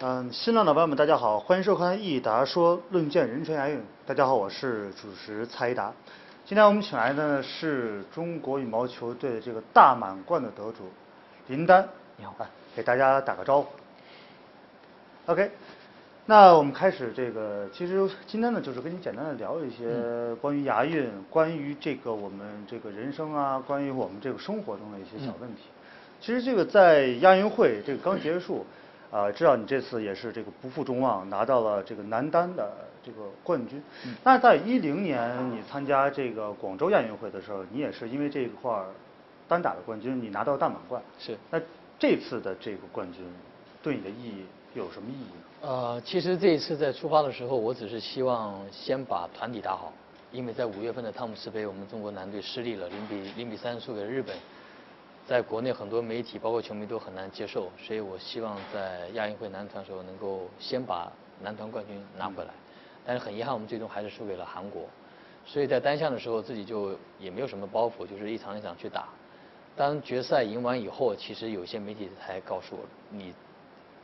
嗯，新浪的朋友们，大家好，欢迎收看《一达说论剑人生亚运》。大家好，我是主持蔡一达。今天我们请来的呢是中国羽毛球队这个大满贯的得主林丹。你好，给大家打个招呼。OK，那我们开始这个，其实今天呢就是跟你简单的聊一些关于亚运，关于这个我们这个人生啊，关于我们这个生活中的一些小问题。其实这个在亚运会这个刚结束。啊，知道你这次也是这个不负众望，拿到了这个男单的这个冠军。那在一零年你参加这个广州亚运会的时候，你也是因为这一块单打的冠军，你拿到大满贯。是。那这次的这个冠军对你的意义有什么意义呢？呃，其实这一次在出发的时候，我只是希望先把团体打好，因为在五月份的汤姆斯杯，我们中国男队失利了，零比零比三输给日本。在国内很多媒体包括球迷都很难接受，所以我希望在亚运会男团时候能够先把男团冠军拿回来。但是很遗憾，我们最终还是输给了韩国。所以在单项的时候自己就也没有什么包袱，就是一场一场去打。当决赛赢完以后，其实有些媒体才告诉我，你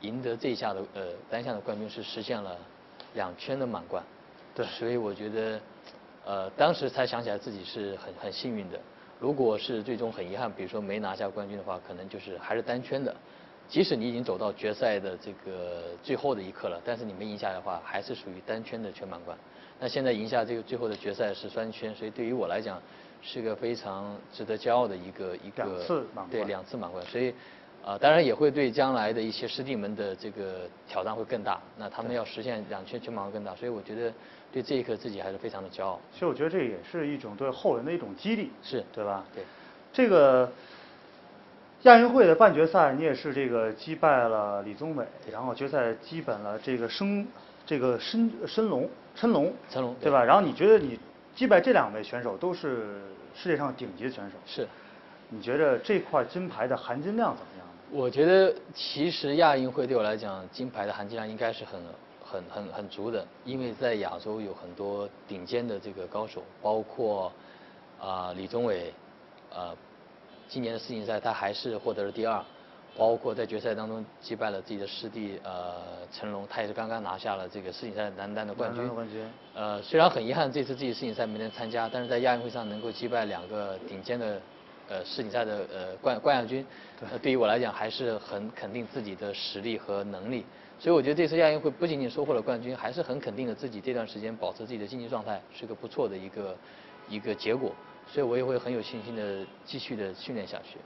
赢得这一下的呃单项的冠军是实现了两圈的满贯。对。所以我觉得，呃，当时才想起来自己是很很幸运的。如果是最终很遗憾，比如说没拿下冠军的话，可能就是还是单圈的。即使你已经走到决赛的这个最后的一刻了，但是你没赢下来的话，还是属于单圈的全满贯。那现在赢下这个最后的决赛是双圈，所以对于我来讲，是个非常值得骄傲的一个一个两次满贯。对，两次满贯。所以，啊，当然也会对将来的一些师弟们的这个挑战会更大。那他们要实现两圈全满贯更大，所以我觉得。对这一刻自己还是非常的骄傲。其实我觉得这也是一种对后人的一种激励，是对吧？对。这个亚运会的半决赛，你也是这个击败了李宗伟，然后决赛击败了这个申这个申申龙陈龙，陈龙对吧？然后你觉得你击败这两位选手都是世界上顶级的选手，是。你觉得这块金牌的含金量怎么样？我觉得其实亚运会对我来讲，金牌的含金量应该是很。很很很足的，因为在亚洲有很多顶尖的这个高手，包括啊李宗伟，呃，今年的世锦赛他还是获得了第二，包括在决赛当中击败了自己的师弟呃成龙，他也是刚刚拿下了这个世锦赛男单的冠军。冠军。呃，虽然很遗憾这次自己世锦赛没能参加，但是在亚运会上能够击败两个顶尖的呃世锦赛的呃冠冠亚军，对于我来讲还是很肯定自己的实力和能力。所以我觉得这次亚运会不仅仅收获了冠军，还是很肯定的自己这段时间保持自己的竞技状态是个不错的一个一个结果。所以我也会很有信心的继续的训练下去。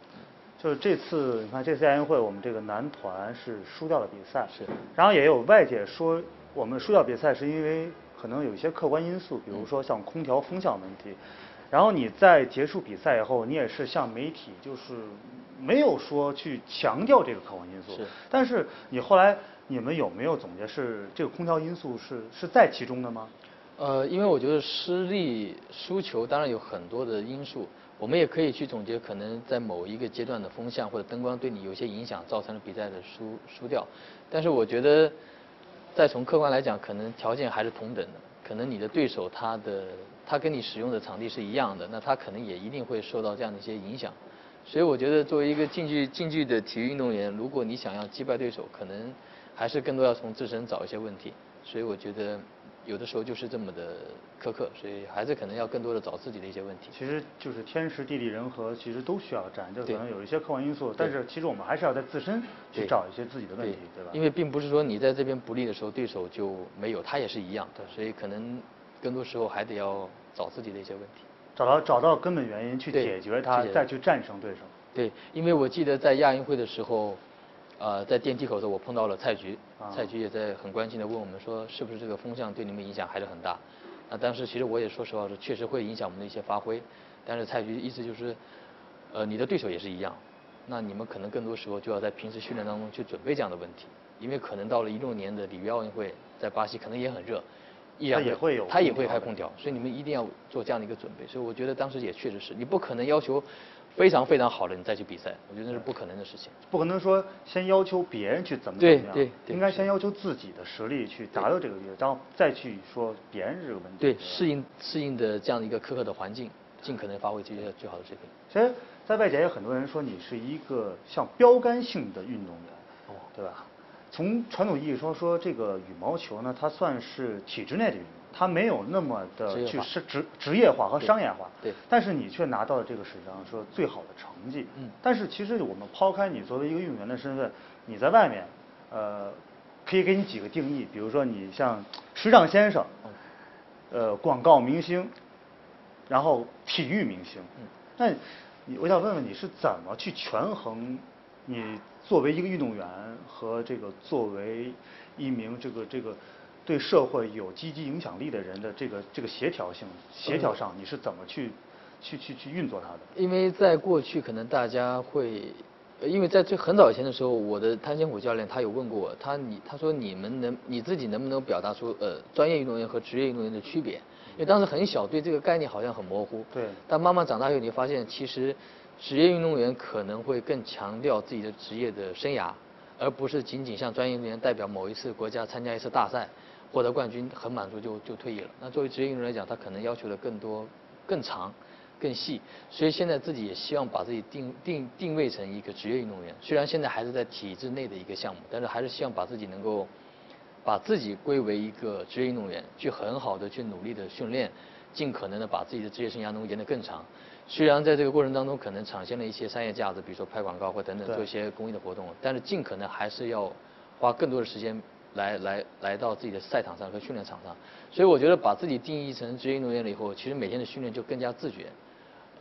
就是这次你看这次亚运会我们这个男团是输掉了比赛，是。然后也有外界说我们输掉比赛是因为可能有一些客观因素，比如说像空调风向问题。然后你在结束比赛以后，你也是向媒体就是没有说去强调这个客观因素。是。但是你后来。你们有没有总结是这个空调因素是是在其中的吗？呃，因为我觉得失利输球当然有很多的因素，我们也可以去总结，可能在某一个阶段的风向或者灯光对你有些影响，造成了比赛的输输掉。但是我觉得，再从客观来讲，可能条件还是同等的，可能你的对手他的他跟你使用的场地是一样的，那他可能也一定会受到这样的一些影响。所以我觉得作为一个竞技竞技的体育运动员，如果你想要击败对手，可能。还是更多要从自身找一些问题，所以我觉得有的时候就是这么的苛刻，所以还是可能要更多的找自己的一些问题。其实就是天时地利人和，其实都需要占，就可能有一些客观因素，但是其实我们还是要在自身去找一些自己的问题，对吧？因为并不是说你在这边不利的时候，对手就没有，他也是一样，对，所以可能更多时候还得要找自己的一些问题，找到找到根本原因去解决它，再去战胜对手。对，因为我记得在亚运会的时候。呃，在电梯口的时候，我碰到了蔡局，蔡局也在很关心的问我们说，是不是这个风向对你们影响还是很大？那当时其实我也说实话，是确实会影响我们的一些发挥。但是蔡局意思就是，呃，你的对手也是一样，那你们可能更多时候就要在平时训练当中去准备这样的问题，因为可能到了一六年的里约奥运会，在巴西可能也很热，依然也会有，他也会开空调，所以你们一定要做这样的一个准备。所以我觉得当时也确实是你不可能要求。非常非常好的，你再去比赛，我觉得那是不可能的事情。不可能说先要求别人去怎么怎么样，对对，应该先要求自己的实力去达到这个地步，然后再去说别人这个问题。对，适应适应的这样的一个苛刻的环境，尽可能发挥最最好的水平。其实，在外界有很多人说你是一个像标杆性的运动员，哦，对吧？从传统意义说说这个羽毛球呢，它算是体制内的运动，它没有那么的去是职职业化和商业化。对。但是你却拿到了这个史上说最好的成绩。嗯。但是其实我们抛开你作为一个运动员的身份，你在外面，呃，可以给你几个定义，比如说你像时尚先生，呃，广告明星，然后体育明星。嗯。那，你我想问问你是怎么去权衡？你作为一个运动员和这个作为一名这个这个对社会有积极影响力的人的这个这个协调性协调上，你是怎么去去去去运作它的？因为在过去可能大家会，因为在最很早以前的时候，我的汤显虎教练他有问过我，他你他说你们能你自己能不能表达出呃专业运动员和职业运动员的区别？因为当时很小，对这个概念好像很模糊。对。但慢慢长大以后，你发现其实。职业运动员可能会更强调自己的职业的生涯，而不是仅仅像专业运动员代表某一次国家参加一次大赛，获得冠军很满足就就退役了。那作为职业运动员来讲，他可能要求的更多、更长、更细。所以现在自己也希望把自己定定定位成一个职业运动员。虽然现在还是在体制内的一个项目，但是还是希望把自己能够把自己归为一个职业运动员，去很好的去努力的训练，尽可能的把自己的职业生涯能够延得更长。虽然在这个过程当中可能产生了一些商业价值，比如说拍广告或等等做一些公益的活动，但是尽可能还是要花更多的时间来来来到自己的赛场上和训练场上。所以我觉得把自己定义成职业运动员了以后，其实每天的训练就更加自觉，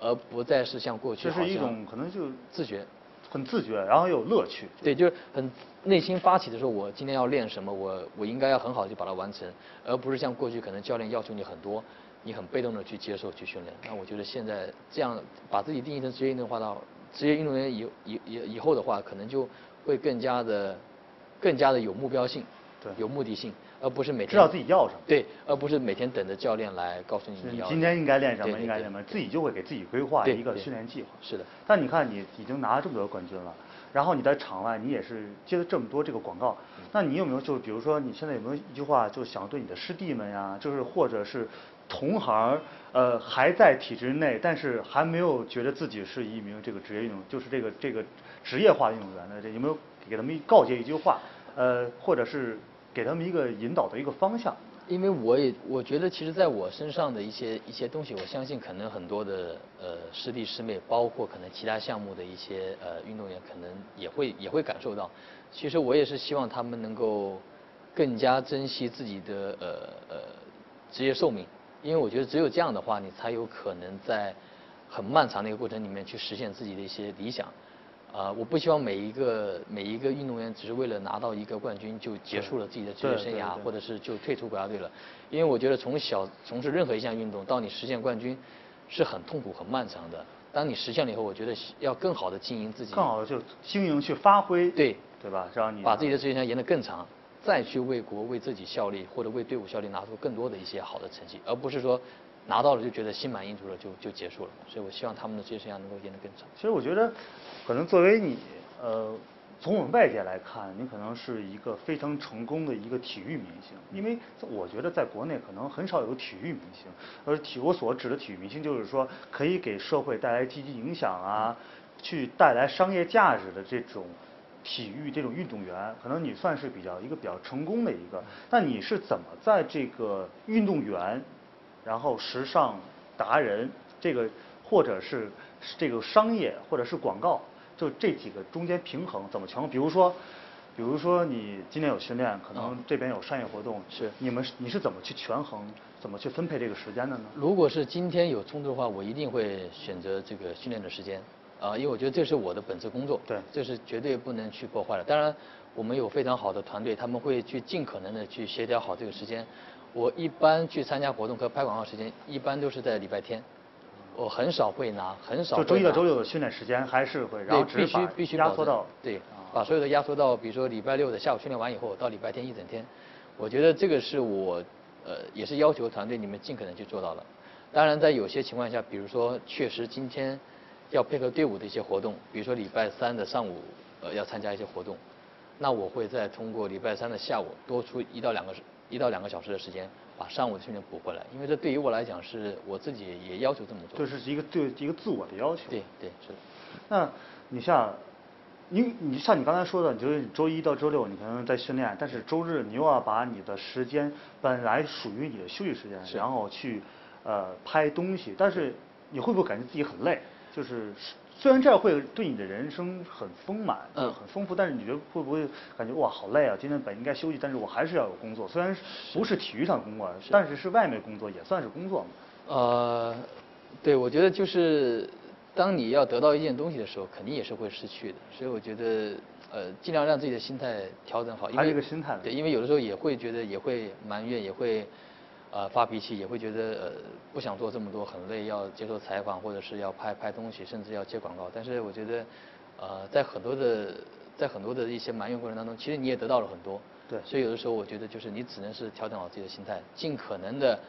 而不再是像过去这是一种可能就自觉，很自觉，然后有乐趣。对，就是很内心发起的时候，我今天要练什么，我我应该要很好的去把它完成，而不是像过去可能教练要求你很多。你很被动的去接受去训练，那我觉得现在这样把自己定义成职业运动化到职业运动员以以以以后的话，可能就会更加的更加的有目标性，对，有目的性，而不是每天知道自己要什么，对，而不是每天等着教练来告诉你你要今天应该练什么，应该练什么，自己就会给自己规划一个训练计划。是的。但你看你已经拿了这么多冠军了，然后你在场外你也是接了这么多这个广告，那你有没有就比如说你现在有没有一句话就想对你的师弟们呀，就是或者是。同行呃还在体制内，但是还没有觉得自己是一名这个职业运动，就是这个这个职业化运动员的，这有没有给他们告诫一句话，呃，或者是给他们一个引导的一个方向？因为我也我觉得，其实在我身上的一些一些东西，我相信可能很多的呃师弟师妹，包括可能其他项目的一些呃运动员，可能也会也会感受到。其实我也是希望他们能够更加珍惜自己的呃呃职业寿命。因为我觉得只有这样的话，你才有可能在很漫长的一个过程里面去实现自己的一些理想。啊，我不希望每一个每一个运动员只是为了拿到一个冠军就结束了自己的职业生涯，或者是就退出国家队了。因为我觉得从小从事任何一项运动到你实现冠军是很痛苦、很漫长的。当你实现了以后，我觉得要更好的经营自己，更好的就经营去发挥，对对吧？让你把自己的职业生涯延得更长。再去为国为自己效力，或者为队伍效力，拿出更多的一些好的成绩，而不是说拿到了就觉得心满意足了就就结束了。所以我希望他们的职业生涯能够延得更长。其实我觉得，可能作为你，呃，从我们外界来看，你可能是一个非常成功的一个体育明星。因为我觉得在国内可能很少有体育明星，而体我所指的体育明星，就是说可以给社会带来积极影响啊，去带来商业价值的这种。体育这种运动员，可能你算是比较一个比较成功的一个。那你是怎么在这个运动员，然后时尚达人这个，或者是这个商业或者是广告，就这几个中间平衡怎么权衡？比如说，比如说你今天有训练，可能这边有商业活动，是你们你是怎么去权衡，怎么去分配这个时间的呢？如果是今天有冲突的话，我一定会选择这个训练的时间。啊，因为我觉得这是我的本职工作，对，这是绝对不能去破坏的。当然，我们有非常好的团队，他们会去尽可能的去协调好这个时间。我一般去参加活动和拍广告时间，一般都是在礼拜天，我很少会拿，很少。就周一到周六的训练时间还是会，然后必须必须压缩到，对，把所有的压缩到，比如说礼拜六的下午训练完以后，到礼拜天一整天。我觉得这个是我，呃，也是要求团队你们尽可能去做到的。当然，在有些情况下，比如说确实今天。要配合队伍的一些活动，比如说礼拜三的上午，呃，要参加一些活动，那我会再通过礼拜三的下午多出一到两个一到两个小时的时间，把上午的训练补回来。因为这对于我来讲，是我自己也要求这么做。这是一个对一个自我的要求。对对是的。那你像你你像你刚才说的，你就是你周一到周六你可能在训练，但是周日你又要把你的时间本来属于你的休息时间，然后去呃拍东西，但是你会不会感觉自己很累？就是虽然这样会对你的人生很丰满，嗯很丰富，但是你觉得会不会感觉哇好累啊？今天本应该休息，但是我还是要有工作，虽然不是体育上工作，但是是外面工作也算是工作嘛。呃，对，我觉得就是当你要得到一件东西的时候，肯定也是会失去的。所以我觉得，呃，尽量让自己的心态调整好。因为还是一个心态对，因为有的时候也会觉得，也会埋怨，也会呃发脾气，也会觉得呃不想做这么多，很累，要接受采访或者是要拍拍东西，甚至要接广告。但是我觉得，呃，在很多的在很多的一些埋怨过程当中，其实你也得到了很多。对所以有的时候我觉得就是你只能是调整好自己的心态，尽可能的。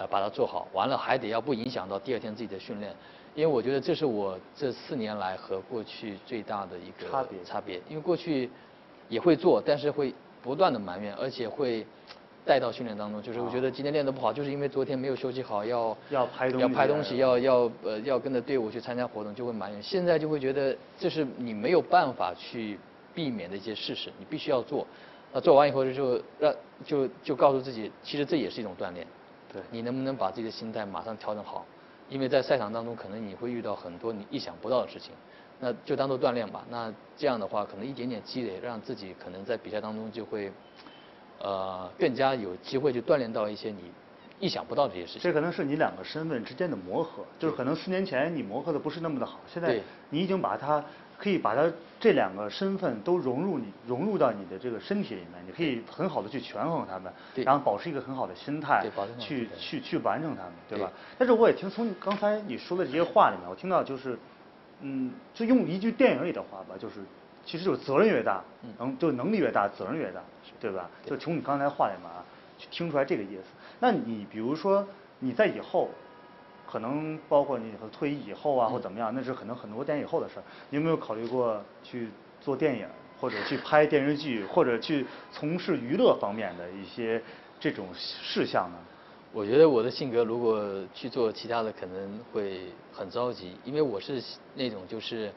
呃，把它做好，完了还得要不影响到第二天自己的训练，因为我觉得这是我这四年来和过去最大的一个差别差别，因为过去也会做，但是会不断的埋怨，而且会带到训练当中，就是我觉得今天练得不好，就是因为昨天没有休息好，要要拍东西要拍东西，要要呃要跟着队伍去参加活动，就会埋怨。现在就会觉得这是你没有办法去避免的一些事实，你必须要做。那做完以后就让就就告诉自己，其实这也是一种锻炼。对你能不能把自己的心态马上调整好？因为在赛场当中，可能你会遇到很多你意想不到的事情，那就当做锻炼吧。那这样的话，可能一点点积累，让自己可能在比赛当中就会，呃，更加有机会去锻炼到一些你意想不到的一些事情。这可能是你两个身份之间的磨合，就是可能四年前你磨合的不是那么的好，现在你已经把它可以把它这两个身份都融入你融入到你的这个身体里面，你可以很好的去权衡他们，对。然后保持一个很好的心态去去去完成他们，对吧？对？但是我也听从你刚才你说的这些话里面，我听到就是，嗯，就用一句电影里的话吧，就是其实就是责任越大，嗯能就能力越大，责任越大，对吧？就从你刚才话里面啊，去听出来这个意思。那你比如说你在以后，可能包括你和退役以后啊，或怎么样，那是可能很多年以后的事儿。你有没有考虑过去做电影，或者去拍电视剧，或者去从事娱乐方面的一些这种事项呢？我觉得我的性格如果去做其他的，可能会很着急，因为我是那种就是，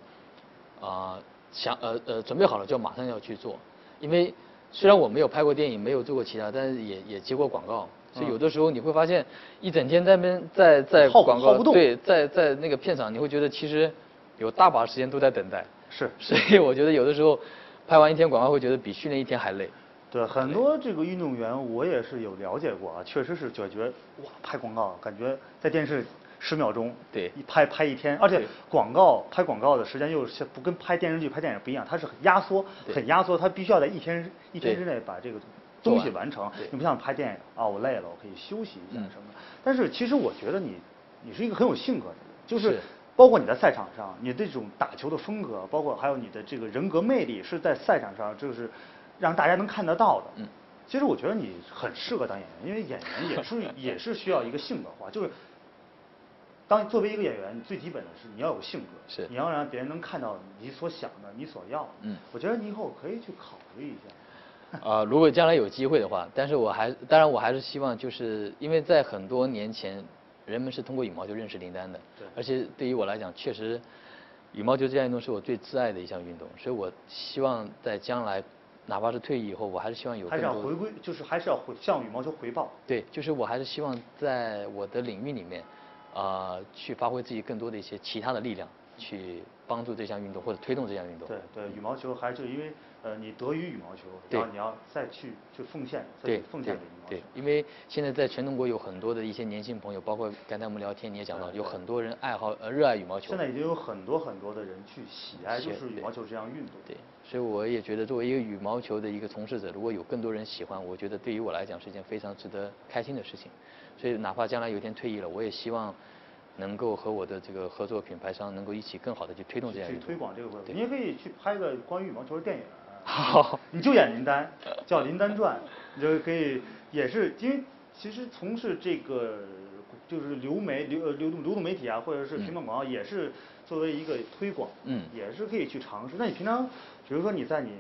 啊、想呃呃准备好了就马上要去做，因为虽然我没有拍过电影，没有做过其他，但是也也接过广告，所以有的时候你会发现一整天在那边在在广告对在在那个片场，你会觉得其实有大把时间都在等待，是。所以我觉得有的时候拍完一天广告会觉得比训练一天还累。对，很多这个运动员我也是有了解过啊，确实是感觉哇，拍广告感觉在电视十秒钟，对。一拍拍一天，而且广告拍广告的时间又是不跟拍电视剧、拍电影不一样，它是很压缩，对。很压缩，它必须要在一天一天之内把这个东西完成。对。你不像拍电影啊，我累了，我可以休息一下嗯。什么的。但是其实我觉得你你是一个很有性格的人，就是。是包括你在赛场上，你这种打球的风格，包括还有你的这个人格魅力，是在赛场上就是让大家能看得到的。嗯。其实我觉得你很适合当演员，因为演员也是 也是需要一个性格化，就是当作为一个演员，你最基本的是你要有性格，是你要让别人能看到你所想的、你所要的。嗯我觉得你以后可以去考虑一下。啊、如果将来有机会的话，但是我还当然我还是希望，就是因为在很多年前，人们是通过羽毛球认识林丹的，对而且对于我来讲，确实羽毛球这项运动是我最挚爱的一项运动，所以我希望在将来，哪怕是退役以后，我还是希望有还是要回归，就是还是要回向羽毛球回报。对，就是我还是希望在我的领域里面，啊、去发挥自己更多的一些其他的力量，去帮助这项运动或者推动这项运动。对对，羽毛球还是因为呃你得于羽毛球，然后你要再去去奉献，再对去奉献给羽毛球。对，因为现在在全中国有很多的一些年轻朋友，包括刚才我们聊天你也讲到，对对有很多人爱好呃热爱羽毛球。现在已经有很多很多的人去喜爱就是羽毛球这项运动。对，所以我也觉得作为一个羽毛球的一个从事者，如果有更多人喜欢，我觉得对于我来讲是一件非常值得开心的事情。所以哪怕将来有一天退役了，我也希望能够和我的这个合作品牌商能够一起更好的去推动这项运动。去推广这个活动。对你也可以去拍个关于羽毛球的电影啊。好 你就演林丹，叫《林丹传》，你就可以也是因为其实从事这个就是流媒流呃流动流动媒体啊，或者是平面广告，也是作为一个推广，嗯也是可以去尝试。那你平常比如说你在你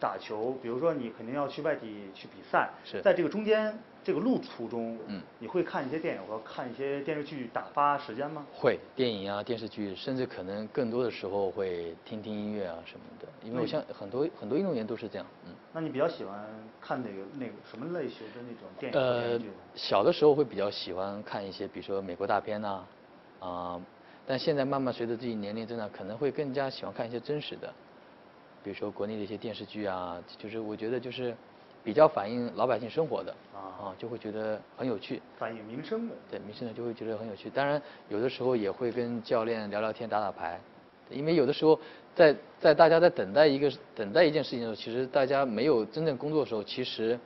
打球，比如说你肯定要去外地去比赛，是在这个中间这个路途中，嗯你会看一些电影和看一些电视剧打发时间吗？会电影啊、电视剧，甚至可能更多的时候会听听音乐啊什么的。因为我像很多很多运动员都是这样，嗯。那你比较喜欢看哪个哪个什么类型的那种电影电呃视剧呢？，小的时候会比较喜欢看一些，比如说美国大片呐、啊，但现在慢慢随着自己年龄增长，可能会更加喜欢看一些真实的，比如说国内的一些电视剧啊，就是我觉得就是比较反映老百姓生活的啊就会觉得很有趣。反映民生的。对，民生的就会觉得很有趣。当然，有的时候也会跟教练聊聊天、打打牌，因为有的时候在在大家在等待一个等待一件事情的时候，其实大家没有真正工作的时候，其实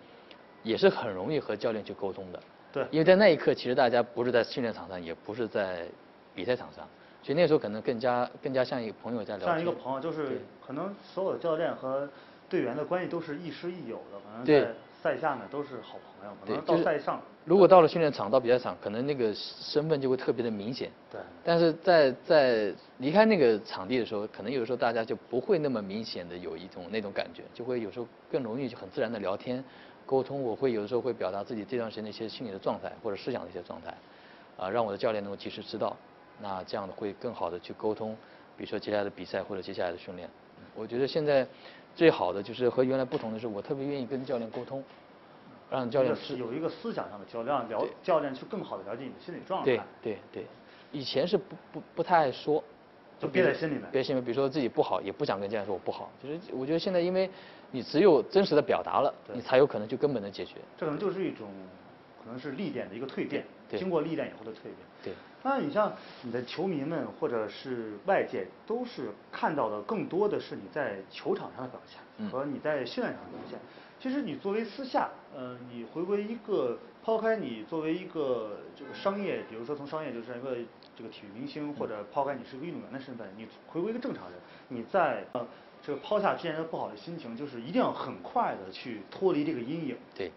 也是很容易和教练去沟通的。对因为在那一刻，其实大家不是在训练场上，也不是在比赛场上，所以那时候可能更加更加像一个朋友在聊天。像一个朋友，就是可能所有的教练和队员的关系都是亦师亦友的，可能对在赛下呢都是好朋友，可对，能到赛上，如果到了训练场、到比赛场，可能那个身份就会特别的明显。对但是在在离开那个场地的时候，可能有的时候大家就不会那么明显的有一种那种感觉，就会有时候更容易就很自然的聊天沟通。我会有的时候会表达自己这段时间的一些心理的状态或者思想的一些状态，啊，让我的教练能够及时知道，那这样的会更好的去沟通，比如说接下来的比赛或者接下来的训练。我觉得现在最好的就是和原来不同的是，我特别愿意跟教练沟通，让教练是有一个思想上的交流，让了教练去更好的了解你的心理状态。对对对，以前是不不不太爱说，就憋在心里面憋心里面，比如说自己不好，也不想跟教练说我不好。就是我觉得现在，因为你只有真实的表达了，你才有可能去根本的解决。这可能就是一种，可能是历练的一个蜕变，对经过历练以后的蜕变。对。那你像你的球迷们或者是外界都是看到的更多的是你在球场上的表现嗯和你在训练上的表现。其实你作为私下，呃，你回归一个抛开你作为一个这个商业，比如说从商业就是一个这个体育明星，或者抛开你是个运动员的身份，你回归一个正常人，你在呃这个抛下之前的不好的心情，就是一定要很快的去脱离这个阴影。对，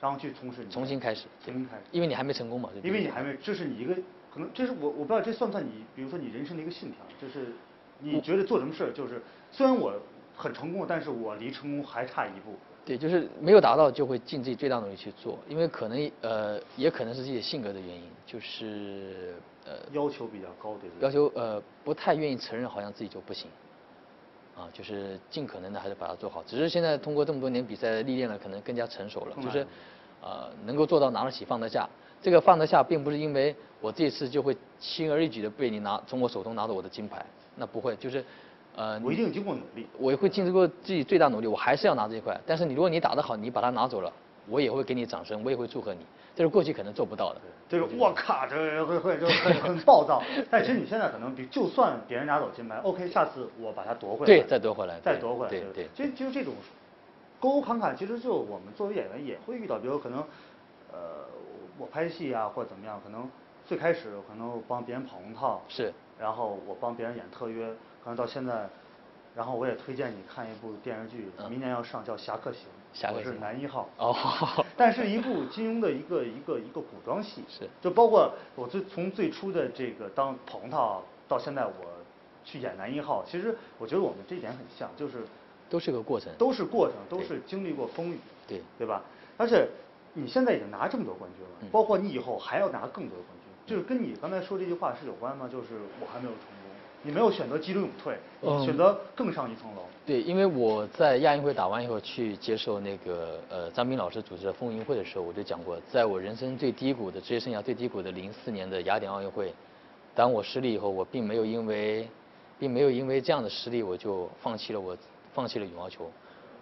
然后去从事你重新开始，重新开始，因为你还没成功嘛。因为你还没，这是你一个可能，这是我我不知道这算不算你，比如说你人生的一个信条，就是你觉得做什么事儿，就是虽然我很成功，但是我离成功还差一步。对，就是没有达到就会尽自己最大努力去做，因为可能呃也可能是自己性格的原因，就是呃要求比较高，对不对？要求呃不太愿意承认好像自己就不行，啊，就是尽可能的还是把它做好。只是现在通过这么多年比赛历练了，可能更加成熟了，就是呃能够做到拿得起放得下。这个放得下，并不是因为我这次就会轻而易举的被你拿从我手中拿走我的金牌，那不会，就是呃我一定经过努力。我会尽过自己最大努力，我还是要拿这一块。但是你如果你打得好，你把它拿走了，我也会给你掌声，我也会祝贺你。这是过去可能做不到的。这个我靠，这个会会就很很暴躁，但其实你现在可能比就算别人拿走金牌，OK，下次我把它夺回来，对再夺回来再夺回来，对对其实就是这种沟沟坎坎，其实就我们作为演员也会遇到，比如可能呃我拍戏啊或者怎么样，可能最开始可能我帮别人跑龙套，是，然后我帮别人演特约，可能到现在，然后我也推荐你看一部电视剧，嗯。明年要上叫《侠客行》，侠客行男一号，哦。但是一部金庸的一个一个一个古装戏，是。就包括我最从最初的这个当跑龙套到现在我去演男一号，其实我觉得我们这点很像，就是都是个过程。都是过程，都是经历过风雨，对。对吧？而且你现在已经拿这么多冠军了，嗯。包括你以后还要拿更多的冠军，就是跟你刚才说这句话是有关吗？就是我还没有成功，你没有选择急流勇退，嗯选择更上一层楼。对，因为我在亚运会打完以后去接受那个呃张斌老师组织的风云会的时候，我就讲过，在我人生最低谷的职业生涯最低谷的零四年的雅典奥运会，当我失利以后，我并没有因为，并没有因为这样的失利我就放弃了我放弃了羽毛球，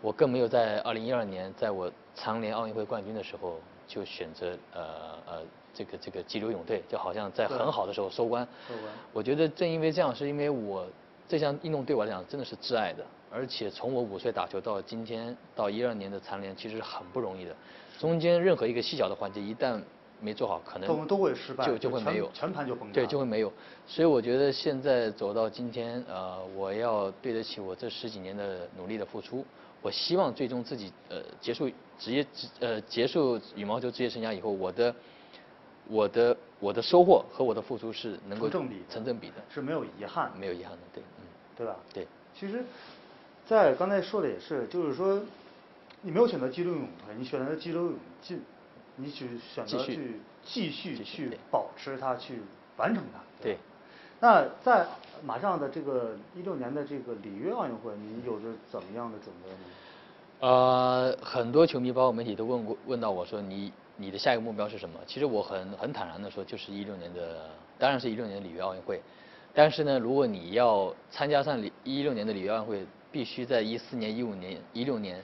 我更没有在二零一二年在我常联奥运会冠军的时候就选择呃呃这个这个急流勇退，就好像在很好的时候收官。收官我觉得正因为这样，是因为我这项运动对我来讲真的是挚爱的，而且从我五岁打球到今天到一二年的残联，其实是很不容易的。中间任何一个细小的环节一旦没做好，可能都都会失败就就会没有，全盘就崩塌对，就会没有。所以我觉得现在走到今天，呃，我要对得起我这十几年的努力的付出。我希望最终自己呃结束职业职呃结束羽毛球职业生涯以后，我的我的我的收获和我的付出是能够成正比的成正比的，是没有遗憾，没有遗憾的，对，嗯，对吧？对。其实在刚才说的也是，就是说，你没有选择激流勇退，你选择激流勇进，你去选择去继续去保持它，去完成它。对吧。那在马上的这个一六年的这个里约奥运会，你有着怎么样的准备呢？呃，很多球迷包括媒体都问过问到我说你你的下一个目标是什么？其实我很很坦然的说，就是一六年的，当然是一六年的里约奥运会。但是呢，如果你要参加上里一六年的里约奥运会，必须在一四年、一五年、一六年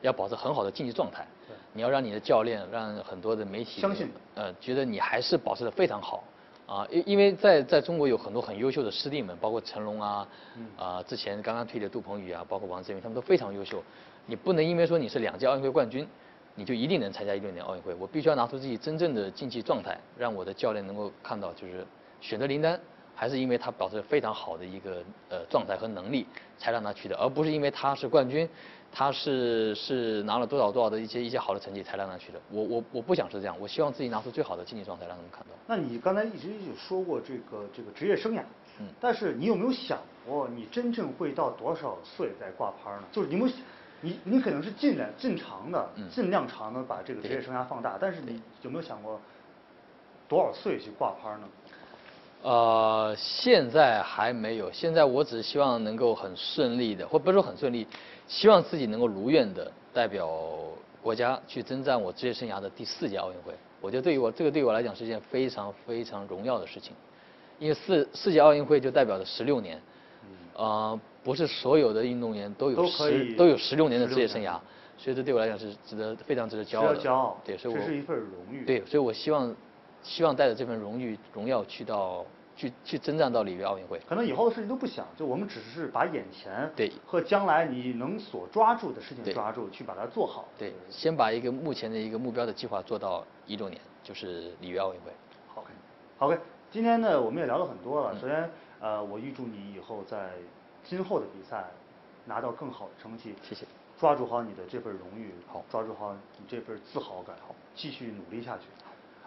要保持很好的竞技状态。你要让你的教练，让很多的媒体相信呃，觉得你还是保持的非常好。啊，因因为在在中国有很多很优秀的师弟们，包括成龙啊，嗯啊，之前刚刚退的杜鹏宇啊，包括王志云，他们都非常优秀。你不能因为说你是两届奥运会冠军，你就一定能参加一六年奥运会。我必须要拿出自己真正的竞技状态，让我的教练能够看到，就是选择林丹还是因为他保持非常好的一个呃状态和能力，才让他去的，而不是因为他是冠军，他是是拿了多少多少的一些一些好的成绩才让他去的。我我我不想是这样，我希望自己拿出最好的竞技状态让他们看到。那你刚才一直有说过这个这个职业生涯，嗯但是你有没有想过，你真正会到多少岁再挂牌呢？就是你有没有想，你你可能是尽量尽长的，嗯。尽量长的把这个职业生涯放大，但是你有没有想过多少岁去挂牌呢？呃，现在还没有，现在我只是希望能够很顺利的，或不是说很顺利，希望自己能够如愿的代表国家去征战我职业生涯的第四届奥运会。我觉得对于我这个对于我来讲是一件非常非常荣耀的事情，因为四四届奥运会就代表着十六年，呃，不是所有的运动员都有十都有十六年的职业生涯，所以这对我来讲是值得非常值得骄傲的。骄傲对，所以我这是一份荣誉对，所以我希望希望带着这份荣誉荣耀去到去去征战到里约奥运会。可能以后的事情都不想，就我们只是把眼前对和将来你能所抓住的事情抓住，去把它做好。对，先把一个目前的一个目标的计划做到一六年，就是里约奥运会。好，OK，好。今天呢，我们也聊了很多了。嗯首先，呃，我预祝你以后在今后的比赛拿到更好的成绩。谢谢。抓住好你的这份荣誉，好抓住好你这份自豪感，好，继续努力下去。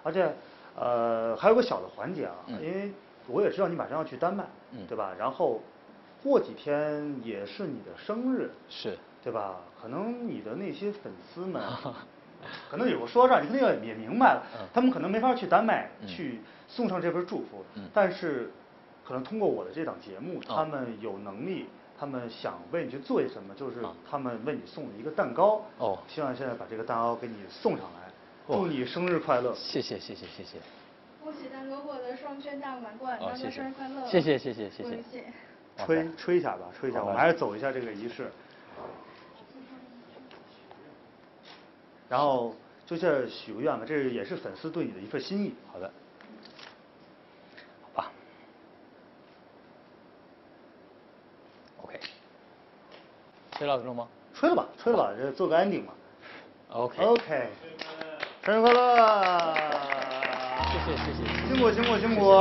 而且，呃，还有个小的环节啊，嗯因为我也知道你马上要去丹麦，嗯对吧？然后过几天也是你的生日，是。对吧？可能你的那些粉丝们，可能有说到这儿，你肯定也也明白了，嗯他们可能没法去丹麦嗯去送上这份祝福，嗯但是可能通过我的这档节目，哦他们有能力，他们想为你去做些什么，就是啊他们为你送了一个蛋糕，哦希望现在把这个蛋糕给你送上来，祝你生日快乐。谢谢谢谢谢谢。恭喜大哥获得双圈大满贯，哦，丹哥谢谢生日快乐！谢谢谢谢谢谢恭喜。吹吹一下吧，吹一下，我们还是走一下这个仪式。然后就这许个愿吧，这也是粉丝对你的一份心意。好的。好吧。OK。崔老师了吗吹了吧，吹了吧，就做个 ending 嘛。？OK。OK，生日快乐！谢谢谢谢辛苦辛苦辛苦。